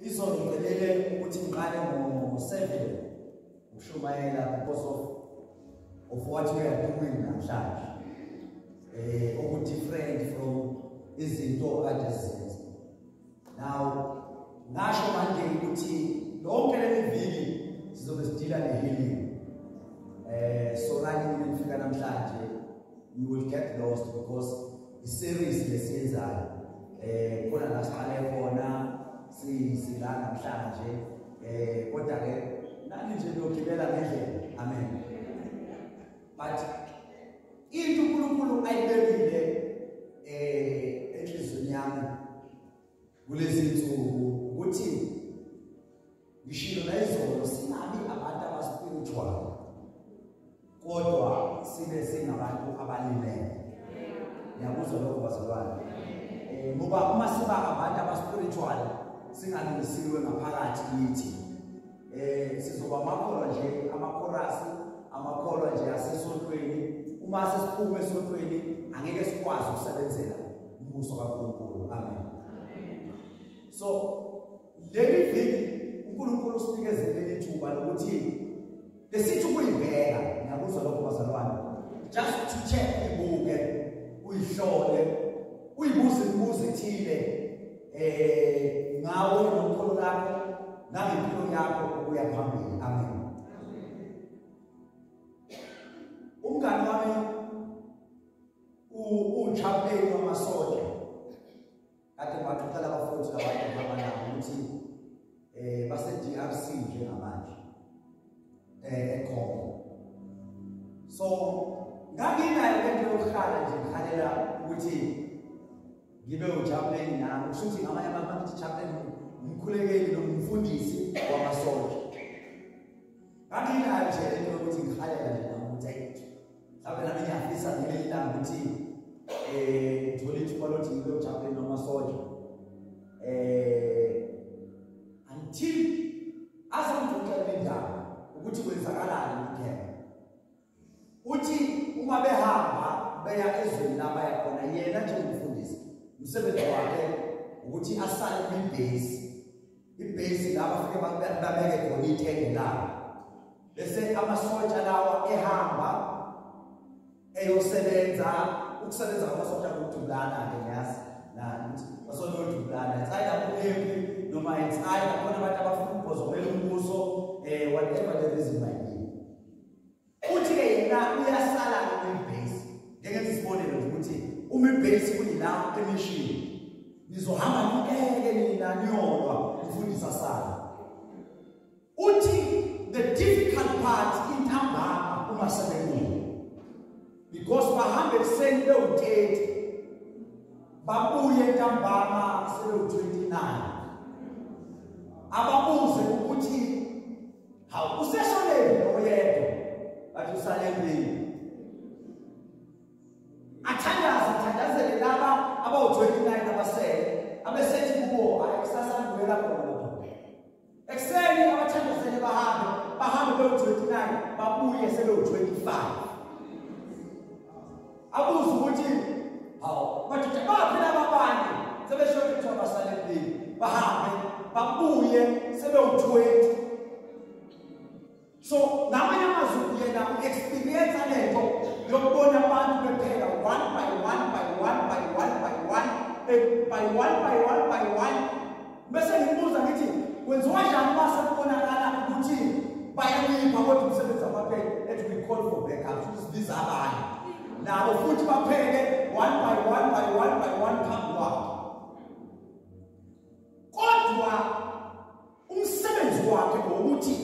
izolo ngicelele ukuthi ngiqale ngo-7 ukushumayela because of of what we are doing namhlanje. Eh okudifferent from izinto kade sizenza now ngasho manje ukuthi lonke leli viki sizobe sidila ne-healing eh so running nifika namhlanje you will get lost because i-series lesiyenzayo eh khona la siqale khona sila namhlanje eh kodwa ke nani nje lokugibela ngendlela. Amen. But into uNkulunkulu ayibekile eh enhlizweni yami kulezi insuku ukuthi ngishilo la izolo singabi abantu abaspiritual kodwa sibe singabantu abalimele ngiyakuzwa lokho bazalwane. Eh ngoba uma siba abantu abaspiritual singalungisiwe ngaphakathi kithi. Eh sizoba amakholwa nje amakhorasi amakholwa nje asesontweni. Uma sesiphuma esontweni angeke sikwazi ukusebenzela umbuso kaNkulunkulu. Amen. So leli viki uNkulunkulu usinikeze ithuba lokuthi lesithi ukuyibheka ngiyakuzwa lokho bazalwane. Just to check ibuke uyihlole uyibuze imibuzo ethile eh ngawe nokholo lakho nangempilo yakho ukuya phambili. Amen. Umngani wami uchaplain wamasoja kade baxoxela abafundi labantu bahamba nabo ukuthi eh base DRC njengamanje eh ekhona. So nganginayo lento yokuhlala nje ngikhalela ukuthi ngibe uchaplain nami. Kusho ukuthi ngamanye abantu bathi chaplain umkhulekeli nomfundisi wamasoja nganginayo nje lento yokuthi ngikhalela nje nami ukuthi mhlawumbe nami ngiyafisa ngelinye ilanga ukuthi eh ngithole ithuba lokuthi ngibe uchaplain wamasoja eh until azangixoxela indaba ukuthi kwenzakalani kuphela. Uthi uma behamba beya ezweni la baya khona yena njengomfundisi umsebenzi wakhe ukuthi asale kwibase ibase la bafike babeke khona ithende labo bese amasotsha lawa ehamba eyosebenza ukusebenza kwamasotsha kudubulana ke ngiyazi na basotsha kudubulana tsaya kuphephi noma etsaya khona abantu abafuna ukubhozomela umbuso eh whatever the reason might be. Uthi ke yena uyasala kwibase ngenza isibonelo ukuthi uma ibase kuyila emission nizohamba nikeke nina niyodwa ufundisa sala uthi the difficult part intambama uma sebekuyo because bahambe ekuseni bewu-30 babuye ntambama sebewu-29 ababuze ukuthi hawu useshoneni oyedwa bathi athandazele laba abawu-29 abasele abesethi kubo hayi kusasa ngibuyela lapha ekuseni abathandazele bahambe bahambe bewu-29 babuye sebewu-25 abuze ukuthi hawu madoda baphi laba bantu sebeshona kuthiwa basalembini bahambe babuye sebewu-20 so ngamanye amazulu yena u-experience lento yokubona abantu bephela one by one by one by one by one eh, by one by one by one. Bese ngibuza ngithi kwenziwa njani uma sekubonakala ukuthi bayalipha kodwa umsebenzi abaphele ethi we call for backup sibiza abanye? Nabo futhi baphele one by one by one by one phambi kwabo. Kodwa umsebenzi wakhe ngokuthi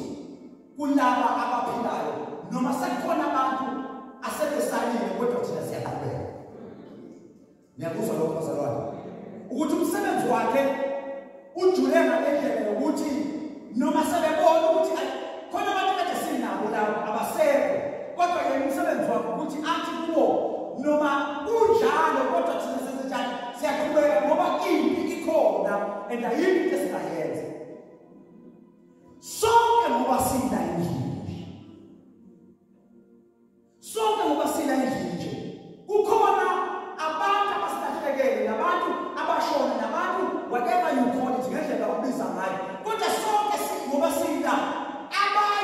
kulaba abaphilayo noma sekukhona abantu asebesalile kodwa thina siyaqhubeka ngiyakuzwa lokho bazalwane ukuthi umsebenzi wakhe ujule ngalendlela yokuthi noma sebebona ukuthi khona abantu kade sinabo labo abasekho kodwa yena umsebenzi wakhe ukuthi athi kuwo noma kunjalo kodwa thina senzenjani siyaqhubeka ngoba impi ikhona and ayikho into esingayenza sonke ngoba sila endlini sonke ngoba sila endlini nje kukhona abantu abasilahlekele nabantu abashona nabantu whatever you call it ngendlela obiza ngayo. Kodwa sonke ngoba sila abanye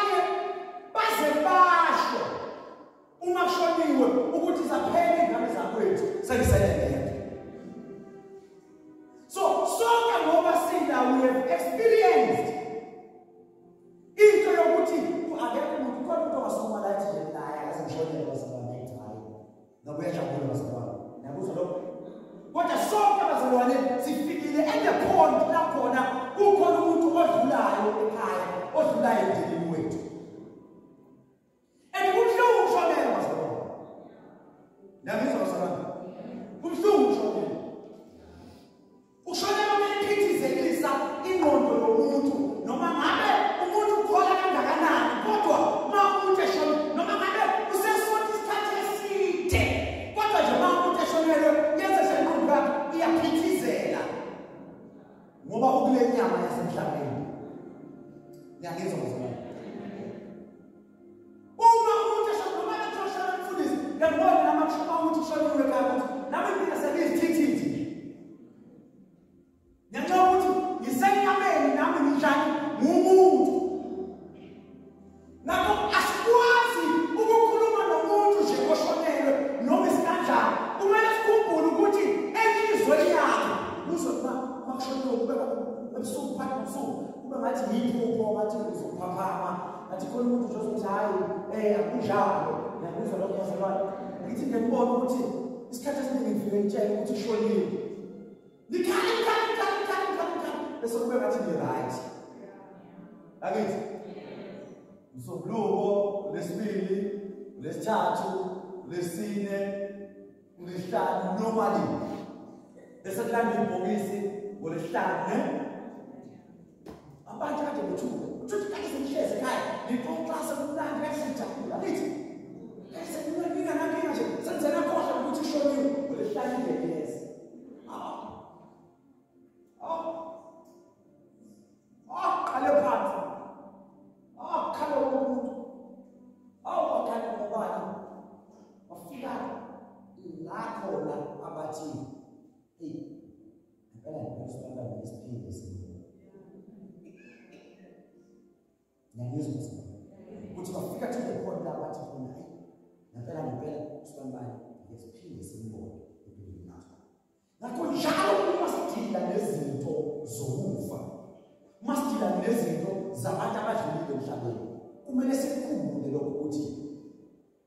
masidila nezinto zabantu abadlulile emhlabeni. Kumele sikhumbule lokho ukuthi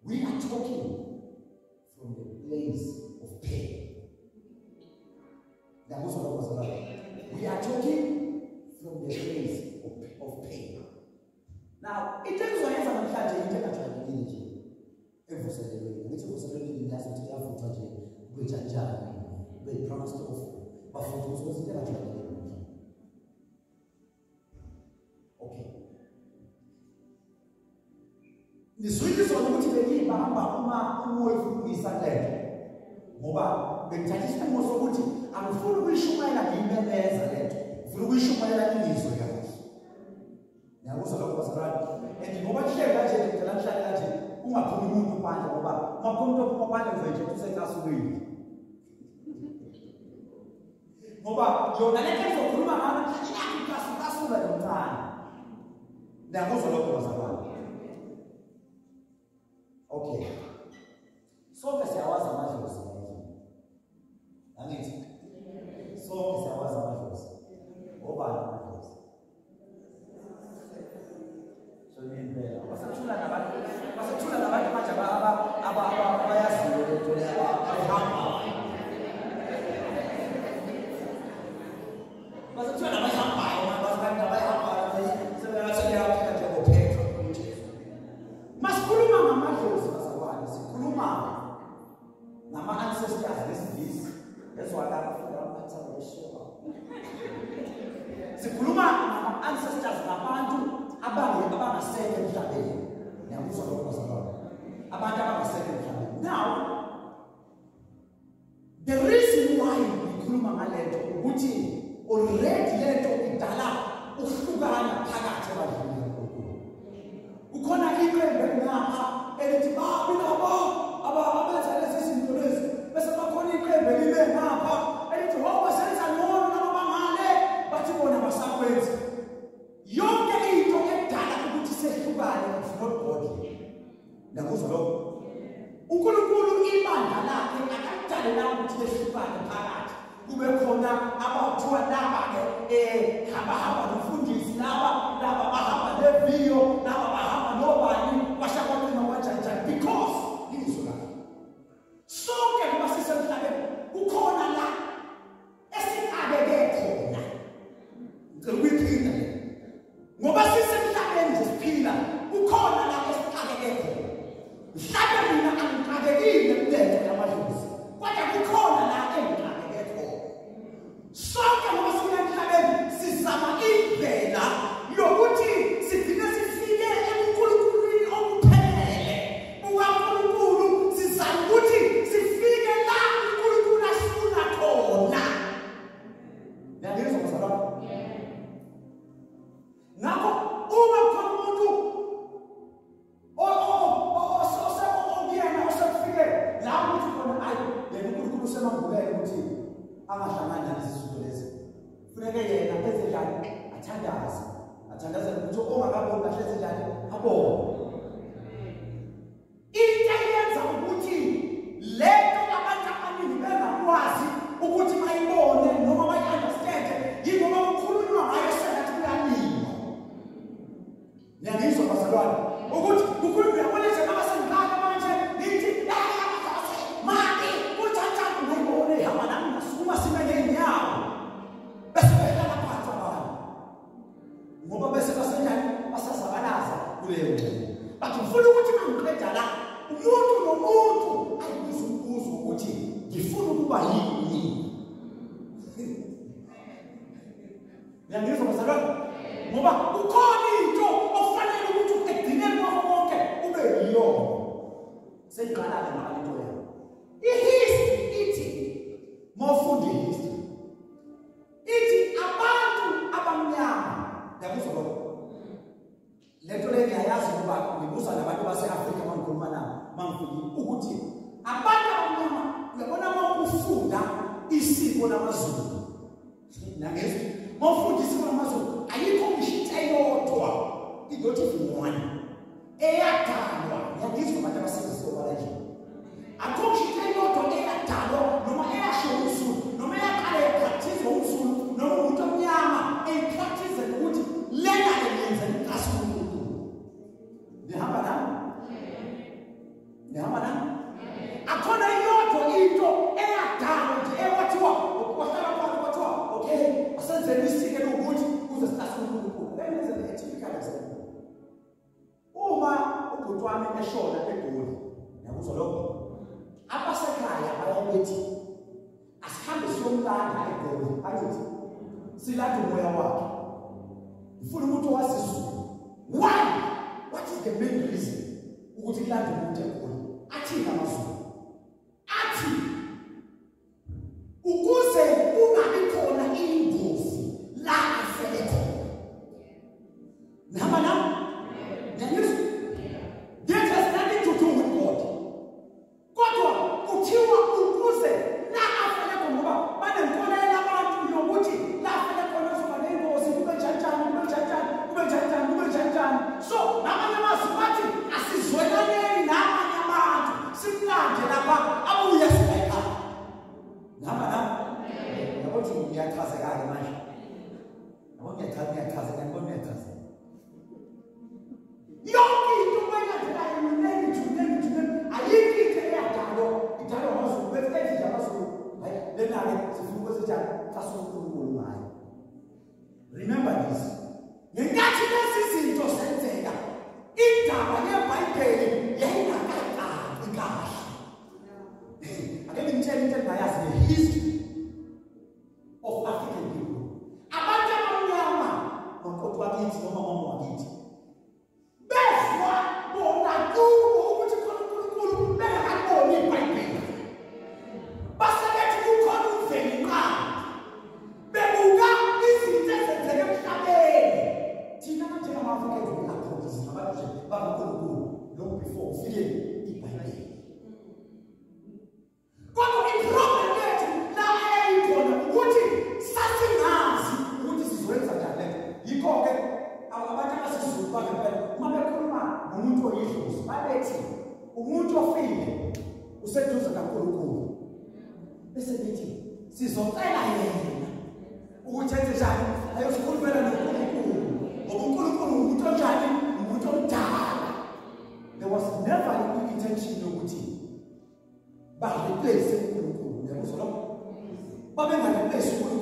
we are talking from the place of pain. Ngiyakuzwa lokho zalala we are talking from the place of, pain. Now into engizoyenza namhlanje into engajwayelekile nje evuselelweni ngithi evuselelweni ngiyazi ukuthi kuyavuthwa nje kube njani kube of bafuna ukuthi into Nizwile zona ukuthi bengihamba uma umoya ufuna uyisalele. Ngoba bengithatha isinqumo sokuthi angifuni ukuyishumayela ngiyimemeza lento. Ngifuna ukuyishumayela ingizwe kahle. Ngiyakuzwa lokho bazalwane. And ngoba kuhleli kanje ngicela kuhlale kanje ungaphumi umuntu phandle ngoba uma kuphuma umuntu ophuma phandle nje useklasukile. Ngoba yona lento ezokhuluma ngayo iklasukasula yomncane. Ngiyakuzwa lokho bazalwane. OK。そうですよ、わざまじですね。ダメです。そうですよ、わざまじです。オーバーになります。So you impel. Was hat Schule dabei? Was hat Schule dabei gemacht? Aber, aber, aber, aber, aber, ja, aber, aber, aber, aber, aber, ngama-ancestors this besilisa. Ezwakala abafunda abaphatha ngoshoba. Sikhuluma ngama-ancestors ngabantu abange abangasekho emhlabeni. Ngiyakuzwa lokho bazalwane. Abantu abangasekho emhlabeni. Now, the reason why ngikhuluma ngalento ukuthi already lento idala uhlukana phakathi ebadlulile enkulunkulu. kukhona iqembu elingapha elithi babi labo abenza lezi zinto lezi bese bakhona iqembu elibe ngapha elithi woba senza ngcono laba eh, bangale bathi bona basakwenzi yonke into edala ukuthi sehlukane is not godly. Ngakuzwa lokho? Unkulunkulu ibandla lakhe akadalela ukuthi lehlukane phakathi. Kube khona abathiwa laba-ke eh, bahamba enjani ayoskhulumela nonkulunkulu ngoba unkulunkulu ngumuntu onjani ngumuntu omdala there was never i-intention yokuthi bareplace unkulunkulu yabuzoloko babengareplace unkulunkulu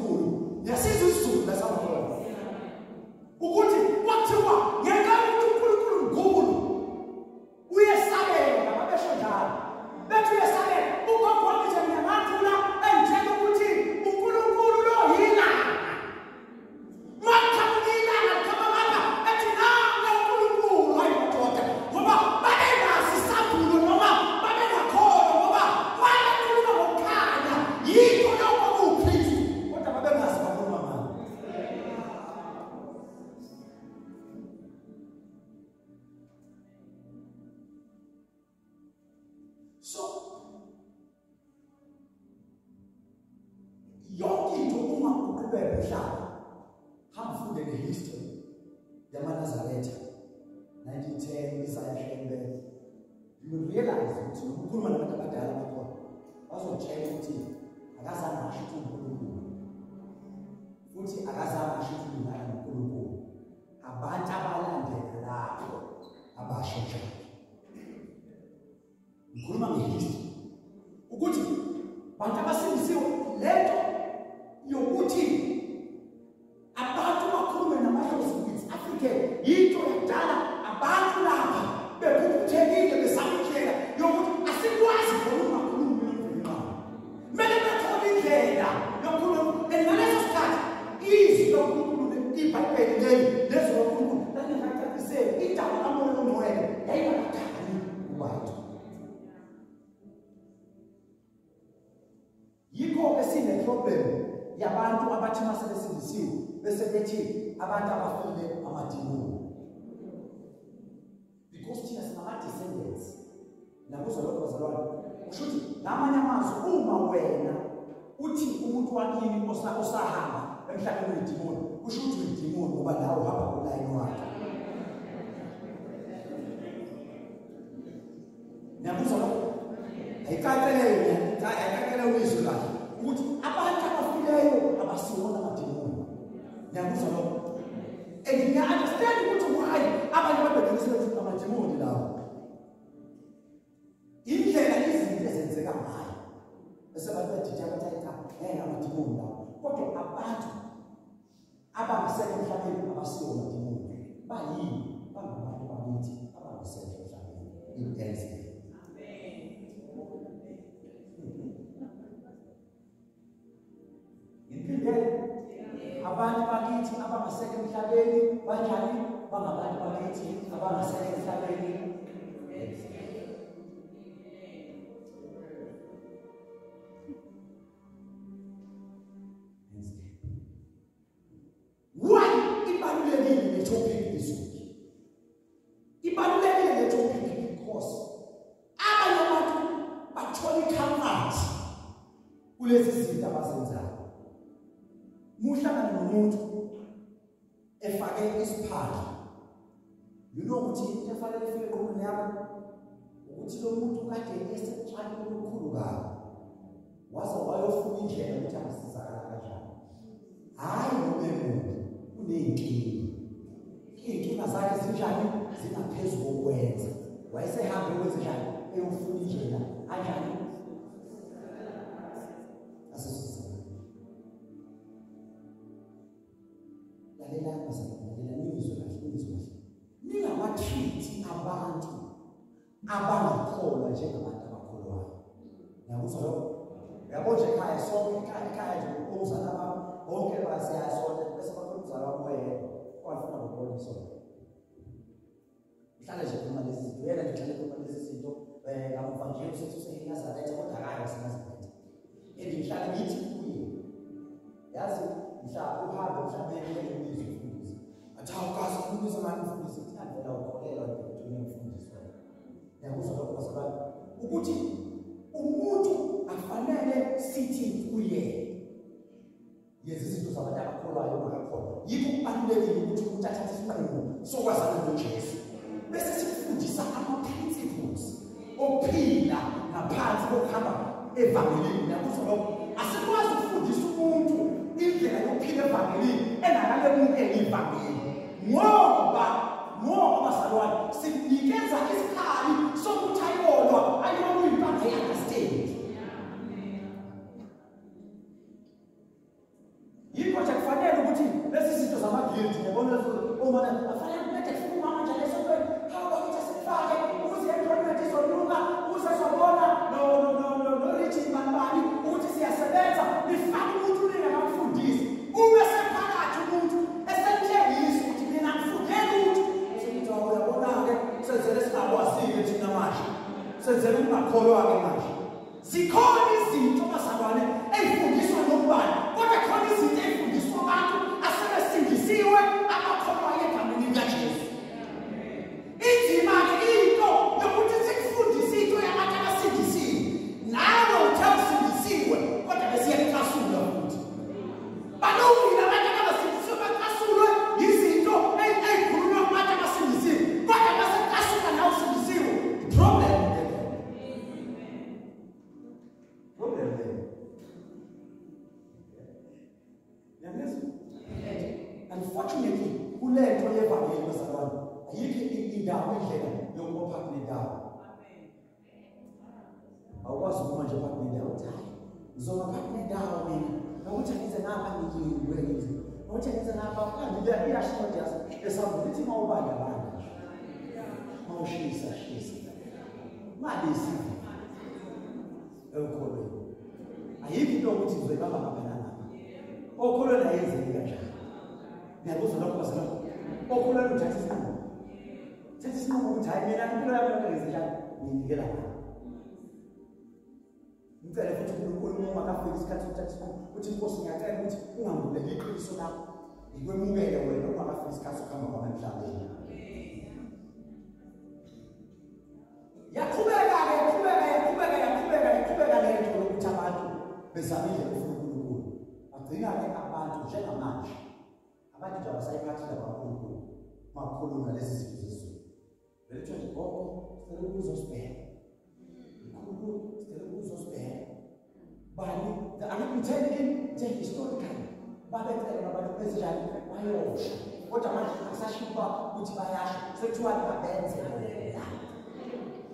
lokho and ngiya-understand ukuthi why. Abantu babebhekisele ukuthi amadimoni lawo indlela izinto ezenzeka ngayo. Badidya bathi ayika ngeke amadimoni lawo kodwa abantu abangasekho emhlabeni abasiwo amadimoni bayini? Bangabantu bakithi abangasekho emhlabeni. Intensity abangasekho emhlabeni banjani bangabantu bakithi abangasekho emhlabeni kade esecwani olukhulu kabi. Waze wayofuna indlela ukuthi angasizakala kanjani. Hayi ngoba emuntu uney'nkinga. Iy'nkinga zakhe zinjani? Zingaphezu kokwenza. Wayesehambe ukwenza njani? Eyofuna indlela kanjani? njengoba siyasonta bese bakhona ukuzala umoya owafuna ngokuqondisa mhlala nje khuluma lezi zinto yena ngixhale khuluma lezi zinto um nje umsethu usenazaretha kodwa akayo senazaretha and ngihlala ngithi kuye yazi mhla uhambe mhlawumbe elelizwe umfundisi athi awukazi umfundisi mani umfundisi kuthandela ukholelwa ngekuthini umfundisi wena ukuthi umuntu afanele sithi kuyena yenza izinto zabantu abakholwayo ongakholwa yikho kubalulekile ukuthi umuntu athathe isinqumo sokwazana nojesu bese sikufundisa ama-principles okuphila ngaphansi kokuhamba evangelini yakuzwa lokho asikwazi ukufundisa umuntu indlela yokuphila evangelini engakalemukeli ivangeli ngoba ngoba bazalwane sinikeza isikhali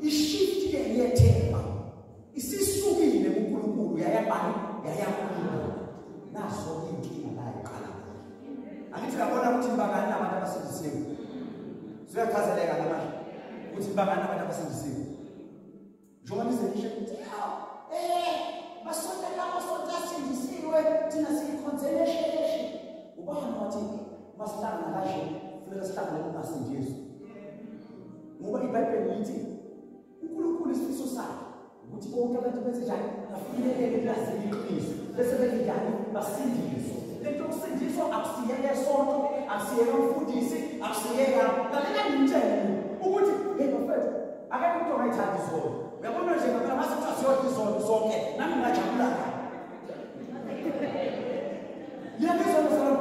ishifike yethemba isisukile kuNkulunkulu yayabani yayakhulu naso inkinga la iqala. Angithi ngabona ukuthi bangani abantu abasebenzisiwe siyachazeleka namanje ukuthi bangani abantu abasebenzisiwe njengoba izenisho eh basonta lapho sonta sindisiwe thina siyikhonzeleshe ubani wathi masihlangana kanje kufanele sihlangane kumasinjesu ngoba ibhayibheli lithi uNkulunkulu isifiso sakhe ukuthi bonke abantu besenjani bafinyelele elasini iqiniso bese benjani basindiswe lento yokusindiswa akusiyeke sonto akusiyeke umfundisi akusiyeke lalela ngimtshele ukuthi hey bafethu akekho umuntu ongayithandi izolo uyabona nje ngaphela masithiwa siyodla izolo sonke nami ngajabula kabi yebo izolo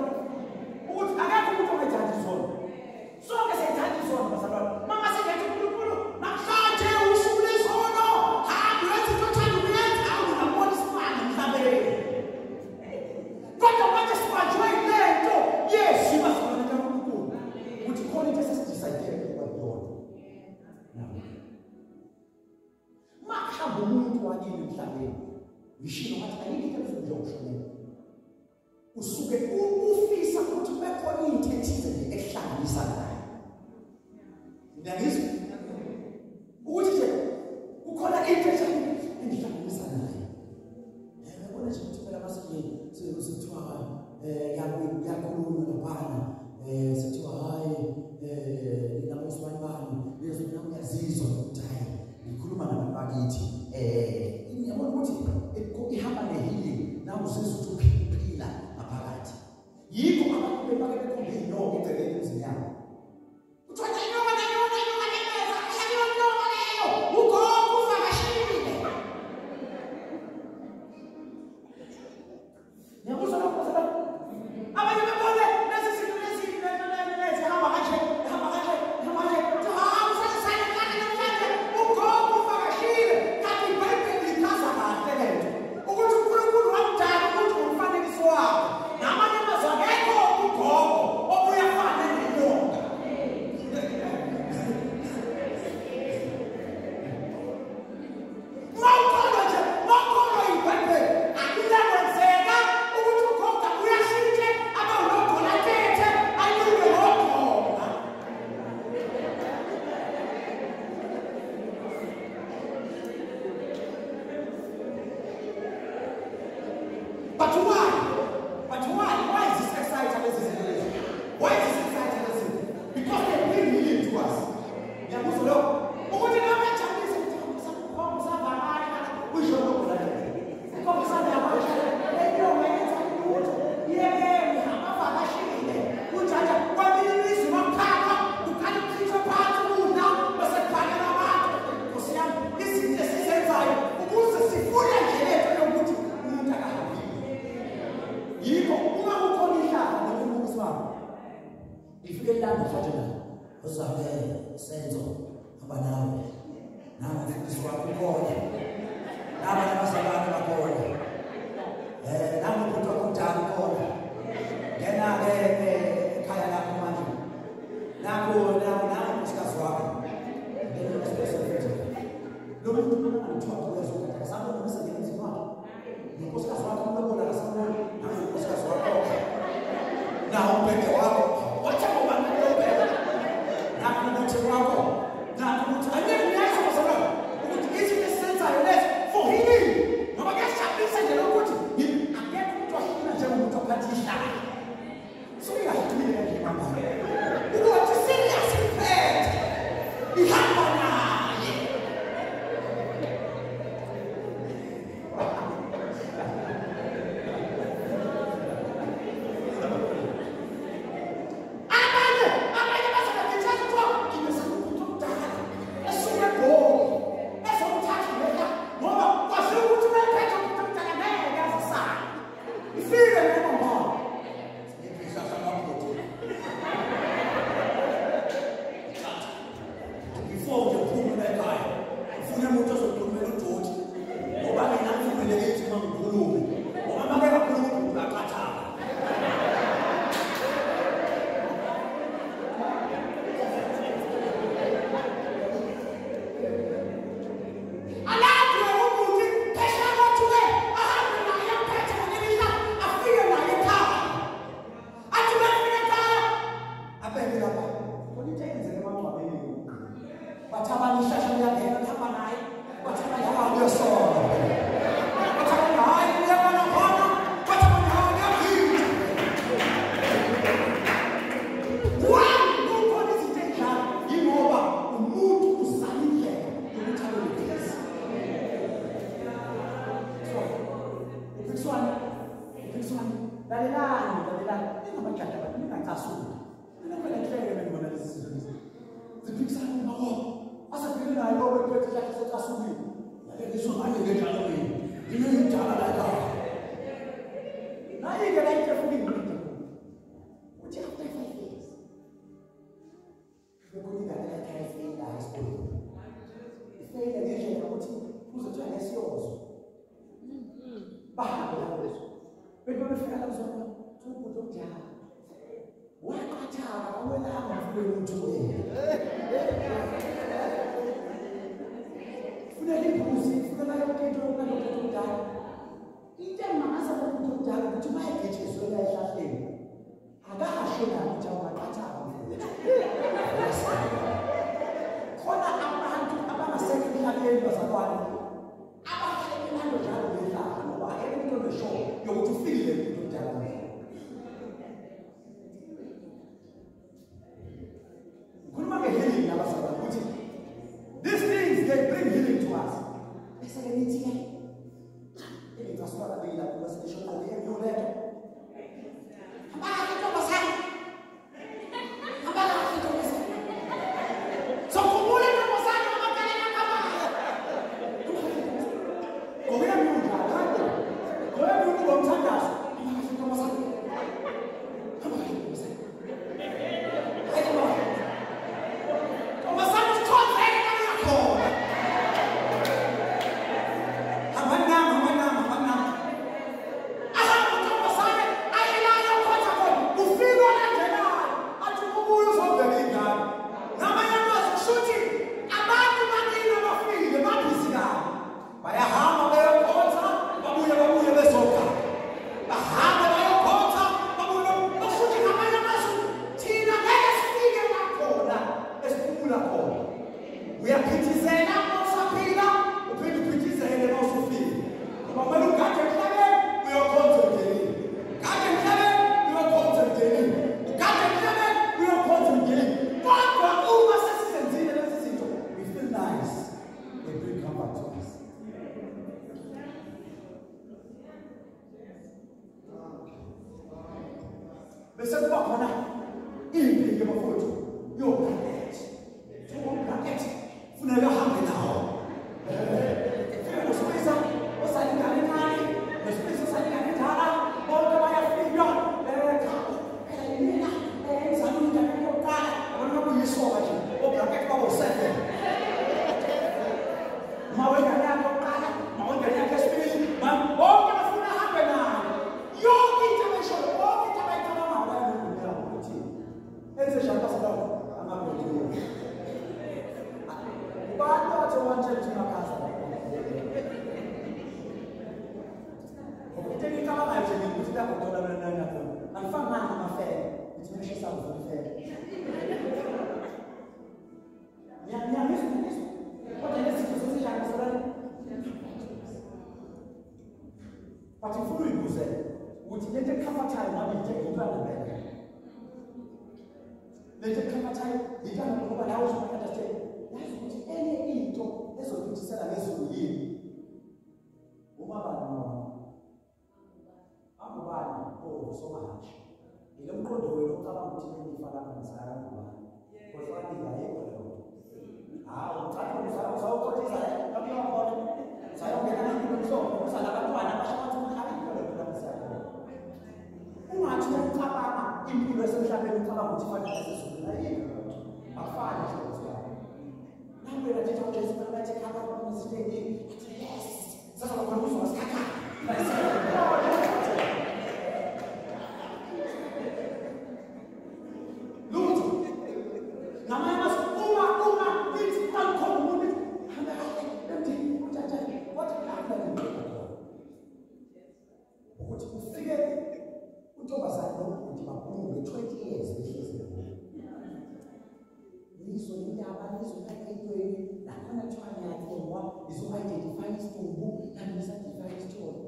about this society pray that when I try and I from what is so identified from who can be sanctified to all.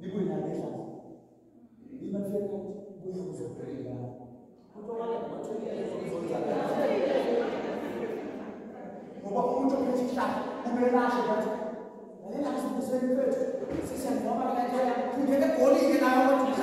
People in America. Even if you we also pray that. ngoba umuntu ophethisha ubelashe kathi nalela sibusenfethu sisiyangoma kanakela kungeke egolike nayo kodwa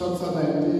Ciazzanelli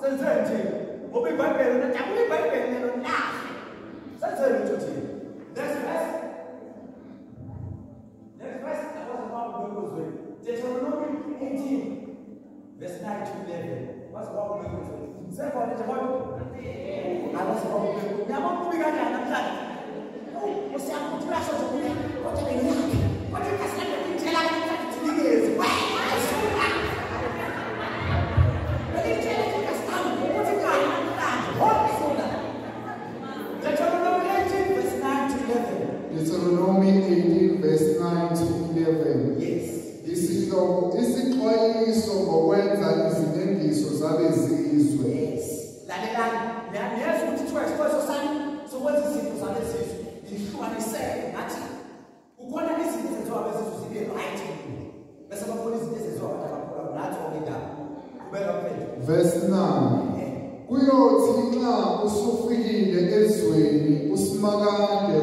senze nje ngoba ibhayibheli najabula ibhayibheli lelo lahle senze lutho thina next verse. Next verse that was about Mekuzwe Deuteronomy 18 verse 9 to 11 was about Mekuzwe sekhona nje kodwa abasibona yabona kubi kanjani namhlanje usiyakuthi uyasho nje kodwa ngiyakhe kodwa kasikade ngitshela uyothi nxa usufikile ezweni usimakade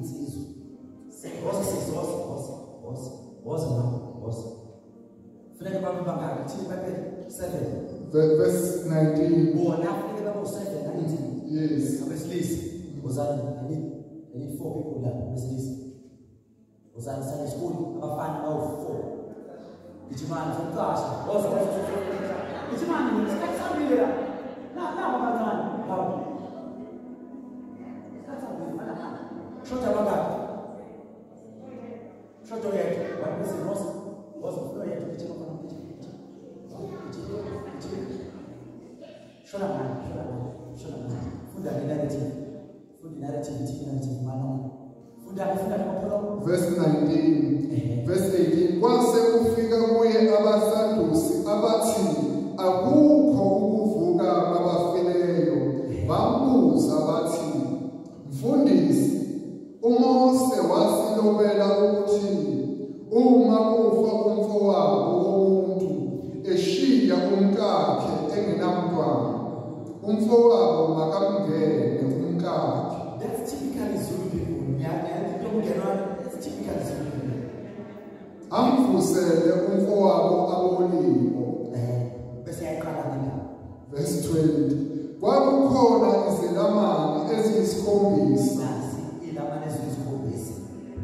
diz isso. Senhor, Senhor, Senhor, Senhor, Senhor, Senhor. Verse 19. Yes. Uzani Sunday school abafana bawu-four gijimani somqasha. Ozaa gijimani isikhathi sambile la. Nabo bancane Shut your mouth. Shut your head. One person was was no head to kitchen open Shut up, man. Shut up, man. Shut up, man. Food and narrative. Food and. Food and narrative. Verse 19 uh-huh. verse 18 kwase kufika kuye abasadusi abathi akukho ukuvuka kwabafileyo uh-huh. bambuza bathi mfundisi uMose wasilobela ukuthi uma kufa umfowabo womuntu eshiya umkakhe engenamntwana umfowabo makamngene umkakhe That's typically Zulu people. Yeah, yeah, don't get on. That's typically Zulu people. amvusele umfowabo aboliwe Eh, bese yaqala ngindaba. verse 20 kwakukhona izelamani eziyisikhombisa Nasi ilamane eziyisikhombisa.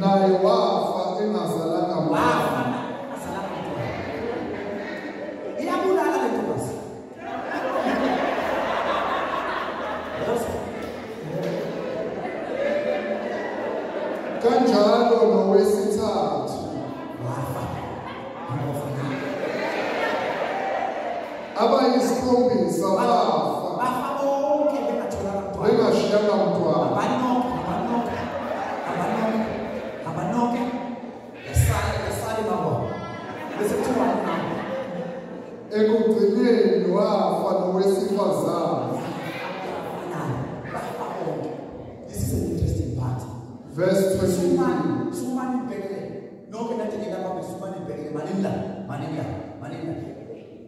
naye wafa engazalanga kanjalo nowesithathu. Abayisikhombisa bafa. zao. This is an interesting part. Verse 22. Sumani Bele. No, can I take it about Sumani Bele? Manila. Manila. Manila.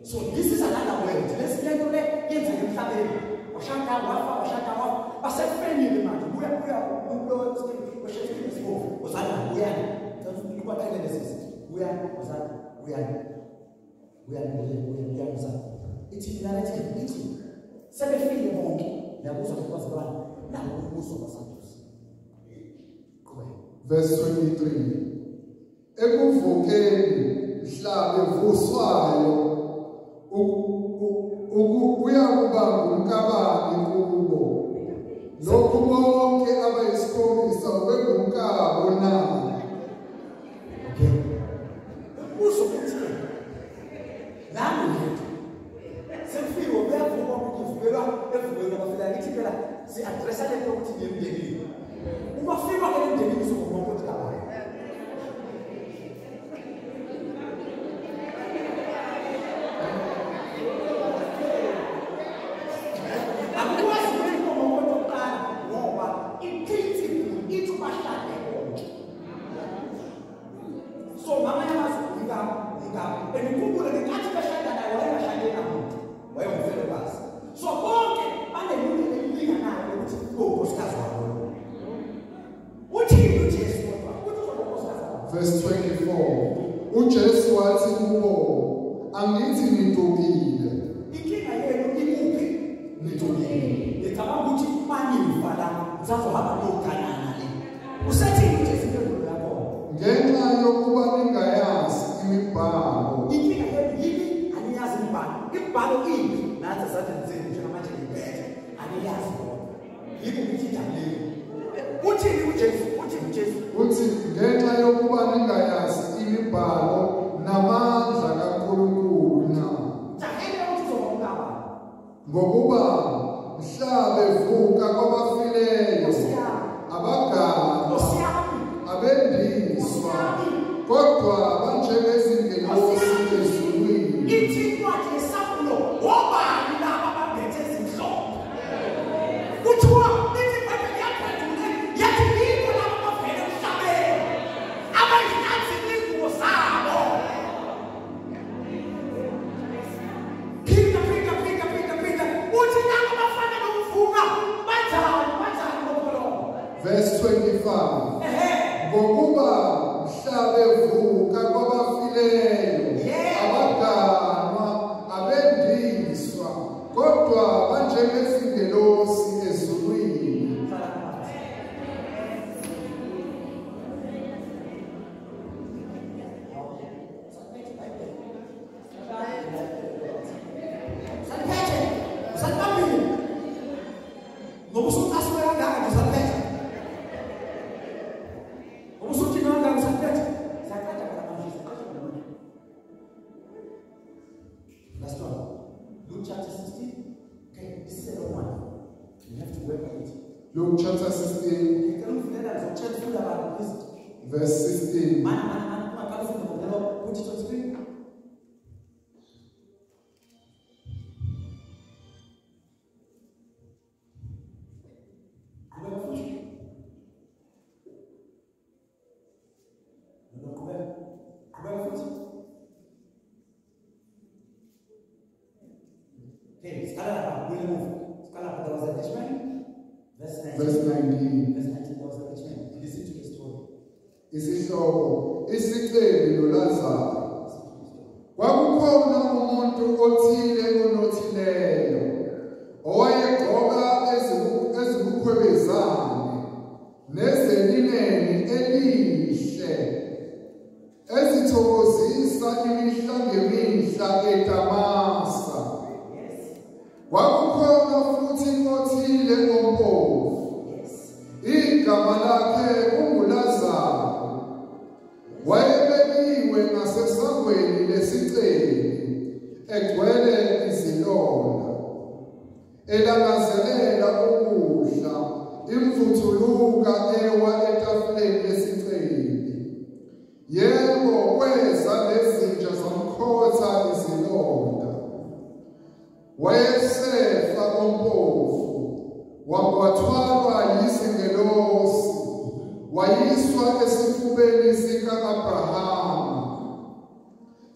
So this is another word. Let's get to that. Get to the family. Oshaka wafa, oshaka wafa. But say friend in the man. We are, we are, we are, we are, we are, we are, we are. What kind of is We are, we are, we are, we are, we are, we are, we are, we are, we are, we are, we are, sebefile bonke. Yabuza kwazalwana. Nawo umbuso wasandusi. Qhubeka. verse 23 ekuvukeni mhla bevuswayo u- u- u- uyakuba ngumkabani kubo lokhu bonke abayisikhombisa bekungumkabo na Okay. Umbuzo uthi nami yethu sefike uyavuka wabefika evukweni wabafika ngithi phela si-adressa lento ukuthi niyemndenini ubafika emndenini sokubokuthi kabayo imibhalo namandla kaNkulunkulu na? Ngokuba egcwele izilonda elangazelela ukudla imvuthuluka ewa etafuleni yesiceli yebo kweza lezinja zamkhotha izilonda. Wayesefa kompofu wathwalwa yizingelosi wayiswa esifubeni sika-abrahama.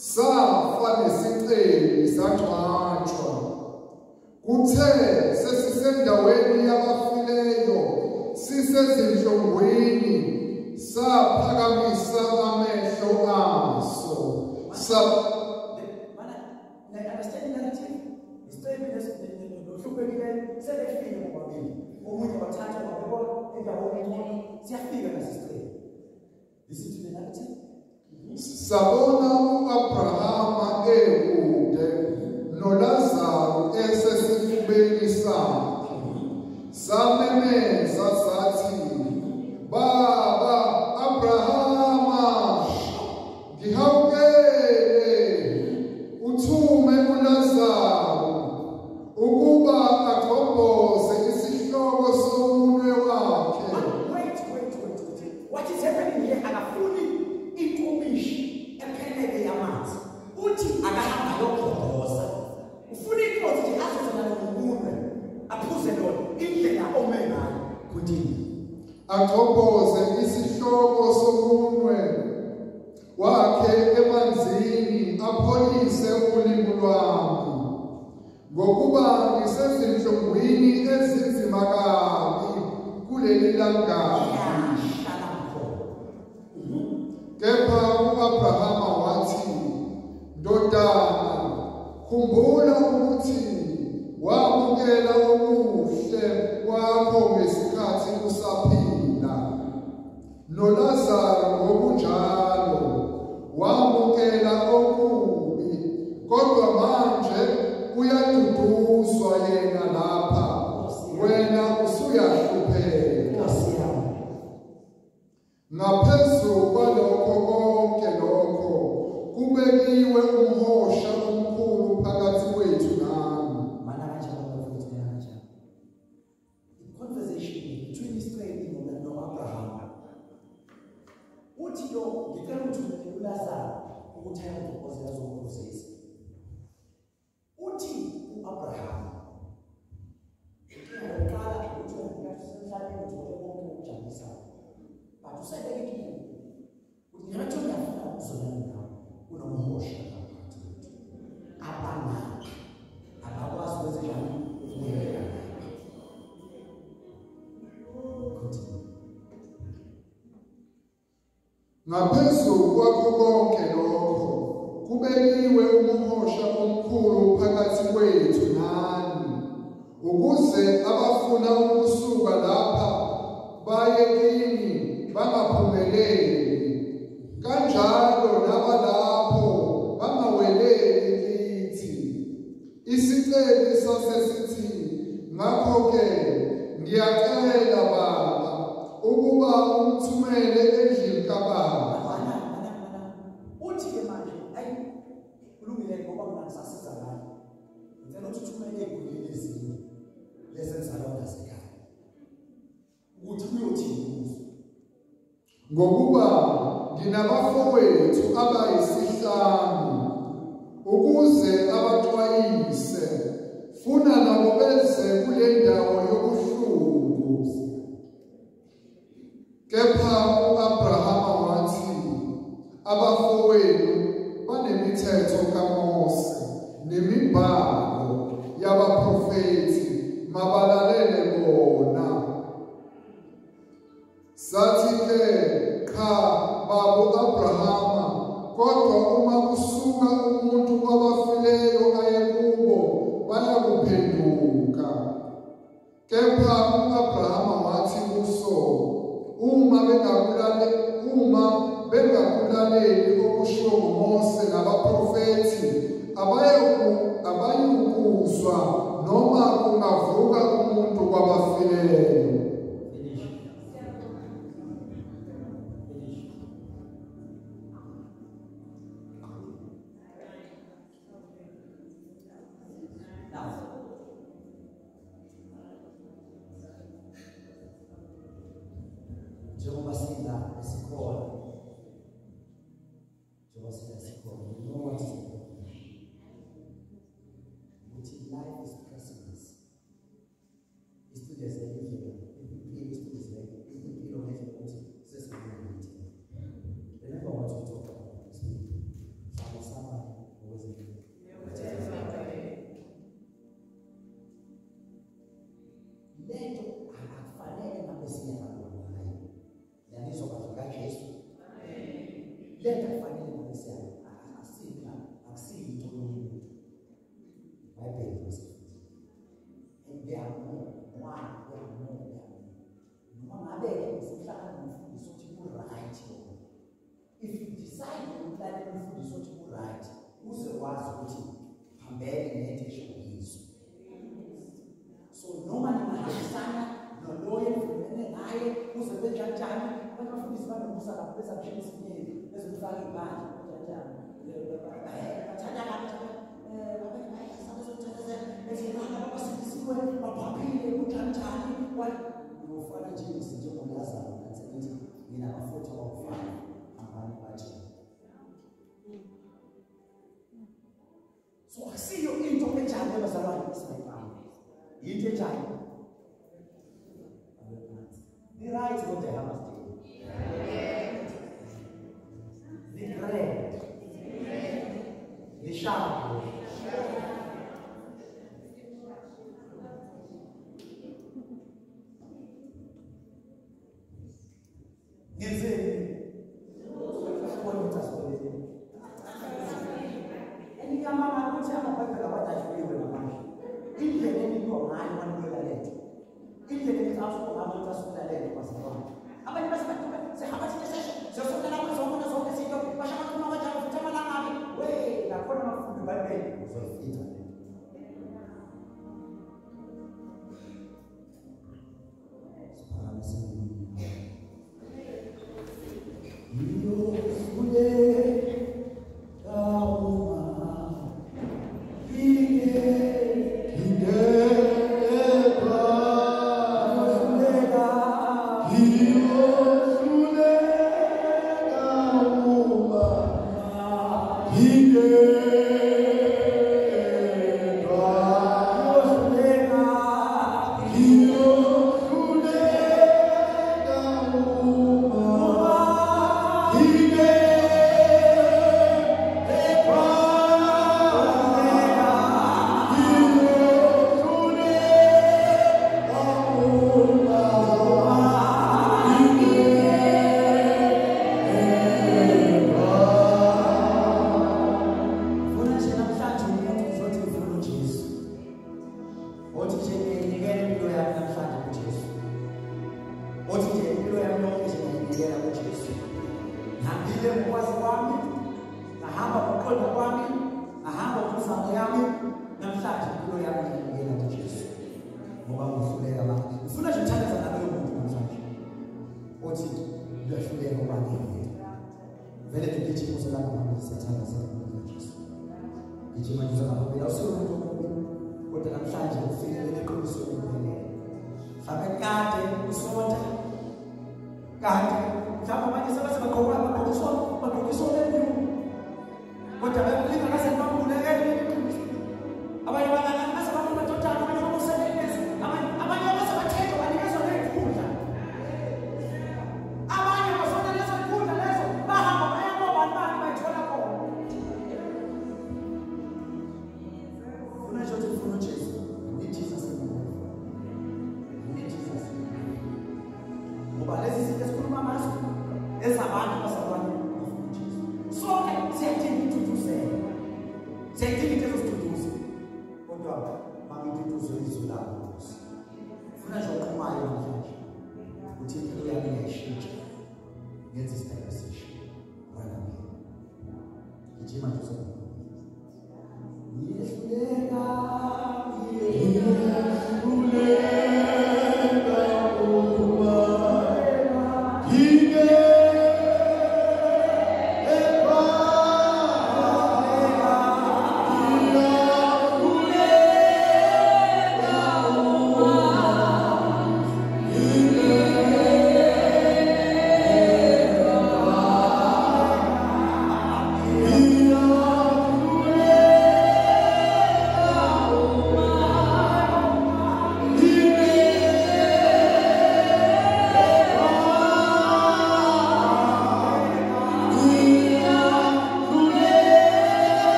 safa nesiceli sagcwatshwa kuthe sesisendaweni yabafileyo sisezinhlongweni saphakamisa amehlo aso. Sebefile ngobabili omunye wathatha wabekwa endaweni engcono siyafika nasisicelo listen to the narrative. sabona uAbrahama ekude noLazaro esesifubeni sakhe. Samemeza sathi baba Abrahama ngihawukele uthume uLazaro ukuba agobhoze ngokuba ngisezinto ngwini ezinzima kabi kuleli langabi hmm? kepha u-abrahama wathi ndodana khumbula ukuthi wamukela okuhle kwakho ngesikhathi usaphila. Nolazaro ngokunjalo wamukela okubi kodwa manje uyaduduzwa yena lapha. Wena usuyahlupheka. Ngaphezu kwalokho konke lokho kubekiwe umhosha omkhulu phakathi na pensou kwa que Esse coro. what? Your father Jesus, in. So I see your into a child, my family. Into a. The right what they have us. The bread. The shadow. dice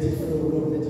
de